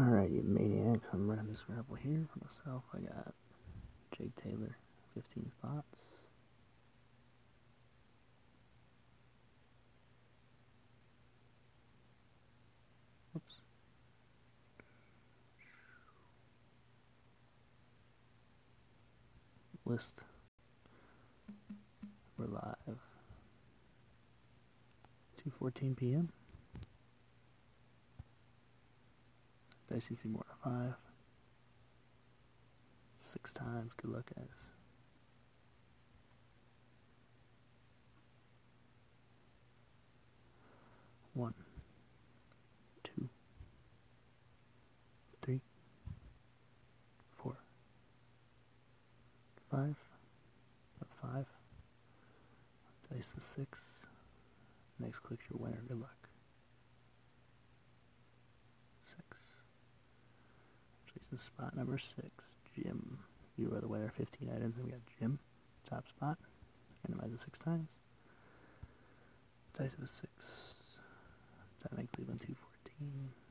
Alrighty, maniacs. I'm running this raffle here for myself. I got Jake Taylor, 15 spots. Oops. List. We're live. 2:14 p.m. To be more than five. Six times. Good luck, guys. One, two, three, four, five. That's five. Dice is six. Next click your winner. Good luck. Six. Jason spot number six. Jim. You are the winner. 15 items. And we got Jim. Top spot. Randomize it six times. Dice of a six. Make Cleveland 214. Four times.